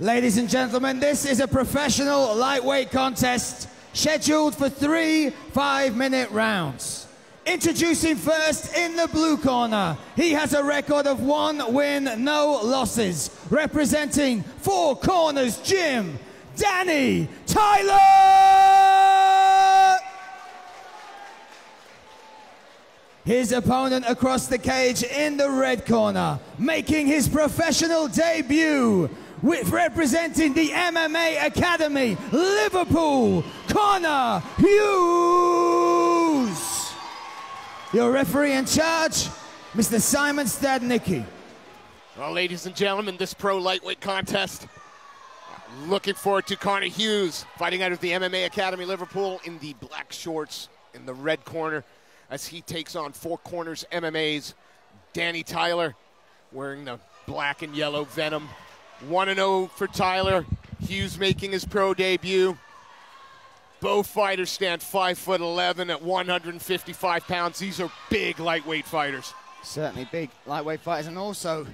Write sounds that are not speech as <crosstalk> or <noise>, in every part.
Ladies and gentlemen, this is a professional lightweight contest scheduled for three five minute rounds. Introducing first in the blue corner, he has a record of one win, no losses. Representing Four Corners Gym, Danny Tyler! His opponent across the cage in the red corner, making his professional debut, with representing the MMA Academy, Liverpool, Connor Hughes. Your referee in charge, Mr. Simon Stadnicki. Well, ladies and gentlemen, this pro lightweight contest. Looking forward to Connor Hughes fighting out of the MMA Academy Liverpool in the black shorts in the red corner as he takes on Four Corners MMA's Danny Tyler wearing the black and yellow Venom. 1 0 for Tyler. Hughes making his pro debut. Both fighters stand 5 foot 11 at 155 pounds. These are big lightweight fighters. Certainly big lightweight fighters, and also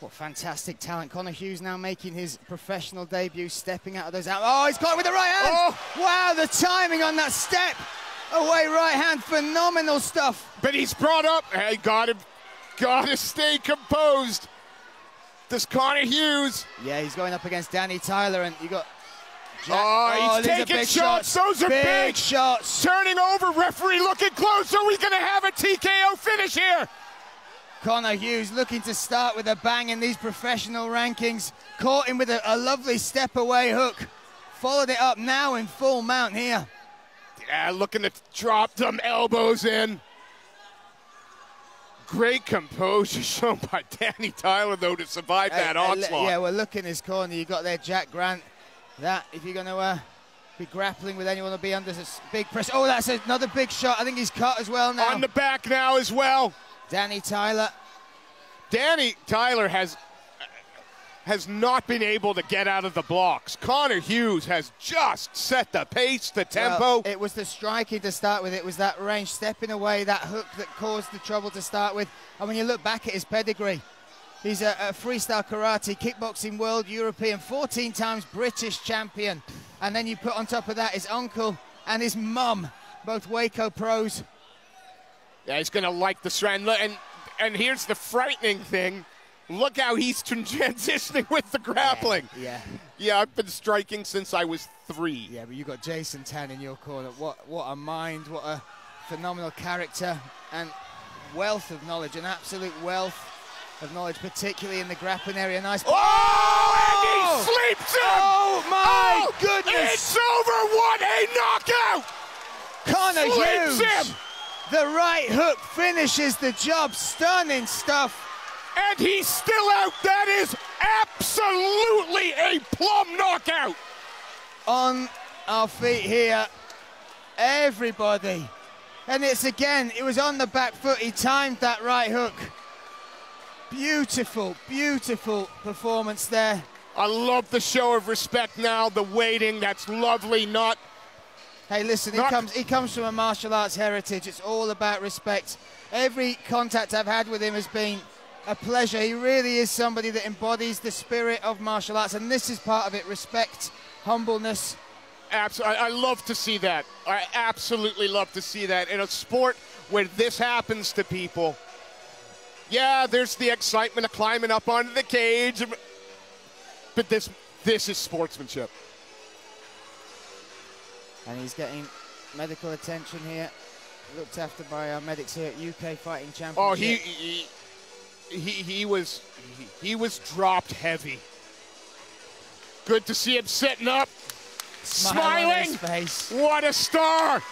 what fantastic talent. Connor Hughes now making his professional debut, stepping out of those out. Oh, he's caught with the right hand. Oh. Wow, the timing on that step. Away right hand, phenomenal stuff. But he's brought up. Hey, got to, got to stay composed. This Connor Hughes. Yeah, he's going up against Danny Tyler, and you got. Jack- Oh, he's oh, are taking shots. Those are big, big. shots. Turning over, referee looking close. Are we going to have a TKO finish here? Connor Hughes looking to start with a bang in these professional rankings. Caught him with a, a lovely step away hook. Followed it up now in full mount here. Yeah, looking to drop some elbows in. Great composure <laughs> shown by Danny Tyler, though, to survive that Uh, onslaught. Yeah, well, look in his corner. You got there Jack Grant. That, if you're going to uh, be grappling with anyone, will be under this big press. Oh, that's another big shot. I think he's cut as well now. On the back now as well. Danny Tyler. Danny Tyler has has not been able to get out of the blocks. Connor Hughes has just set the pace, the tempo. Well, it was the striking to start with. It was that range stepping away, that hook that caused the trouble to start with. And when you look back at his pedigree, he's a, a freestyle karate, kickboxing world, European, 14 times British champion. And then you put on top of that his uncle and his mum, both WAKO pros. Yeah, he's going to like the strand. And, and here's the frightening thing. Look how he's <laughs> transitioning with the grappling. Yeah. Yeah, I've been striking since I was three. Yeah, but you got Jason Tan in your corner. What what a mind, what a phenomenal character and wealth of knowledge, an absolute wealth of knowledge, particularly in the grappling area. Nice. Oh, and he oh! sleeps him! Oh my Oh, goodness! It's over! What a knockout! Connor Sleeps Hughes. him! The right hook finishes the job. Stunning stuff. And he's still out. That is absolutely a plum knockout. On our feet here, everybody. And it's again, it was on the back foot. He timed that right hook. Beautiful, beautiful performance there. I love the show of respect now, the waiting. That's lovely. Not Hey, listen, he comes he comes from a martial arts heritage. It's all about respect. Every contact I've had with him has been a pleasure. He really is somebody that embodies the spirit of martial arts, and this is part of it: respect, humbleness. abs- I, I love to see that. I absolutely love to see that in a sport where this happens to people. Yeah, there's the excitement of climbing up onto the cage, but this this is sportsmanship. And he's getting medical attention here, looked after by our medics here at UK Fighting Championship. Oh, he he he, he was he, he was dropped heavy. Good to see him sitting up, Smile smiling. What a star!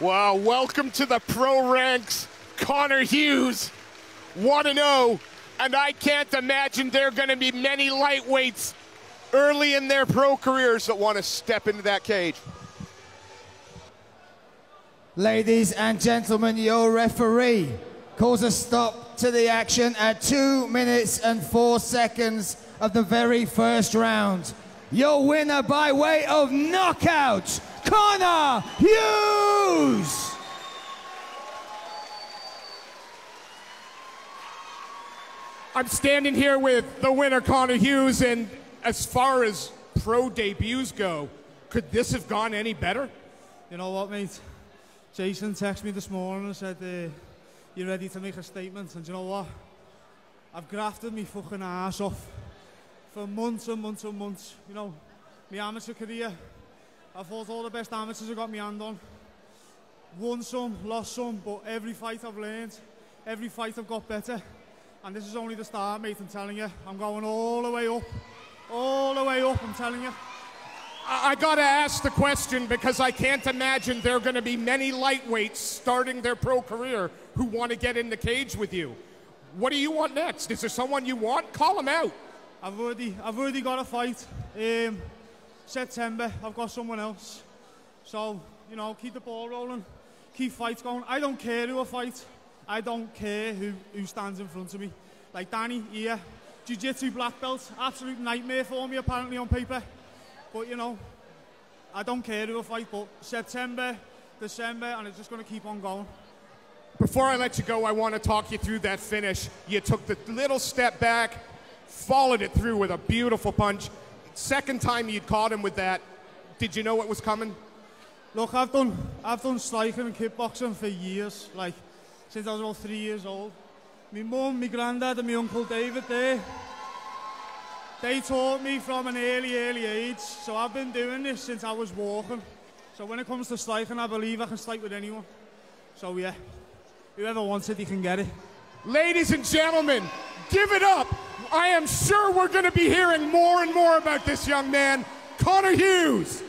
Wow, welcome to the pro ranks, Connor Hughes, 1 0. And I can't imagine there are going to be many lightweights early in their pro careers that want to step into that cage. Ladies and gentlemen, your referee calls a stop to the action at two minutes and four seconds of the very first round. Your winner by way of knockout, Connor Hughes! I'm standing here with the winner, Connor Hughes, and as far as pro debuts go, could this have gone any better? You know what, mate? Jason texted me this morning and said, uh, you ready to make a statement? And you know what? I've grafted me fucking ass off for months and months and months. You know, my amateur career, I fought all the best amateurs I got my hand on. Won some, lost some, but every fight I've learned, every fight I've got better. And this is only the start, mate, I'm telling you. I'm going all the way up. All the way up, I'm telling you. I, I gotta ask the question because I can't imagine there are gonna be many lightweights starting their pro career who want to get in the cage with you. What do you want next? Is there someone you want? Call them out. I've already, I've already got a fight. Um, September, I've got someone else. So, you know, keep the ball rolling, keep fights going. I don't care who I fight. I don't care who, who stands in front of me. Like Danny here, Jiu-Jitsu black belt, absolute nightmare for me apparently on paper. But you know, I don't care who I fight, but September, December, and it's just going to keep on going. Before I let you go, I want to talk you through that finish. You took the little step back, followed it through with a beautiful punch. Second time you'd caught him with that, did you know what was coming? Look, I've done, I've done striking and kickboxing for years, like since I was about three years old. My mum, my granddad, and my uncle David there, they taught me from an early, early age. So I've been doing this since I was walking. So when it comes to striking, I believe I can strike with anyone. So yeah, whoever wants it, he can get it. Ladies and gentlemen, give it up. I am sure we're going to be hearing more and more about this young man, Connor Hughes.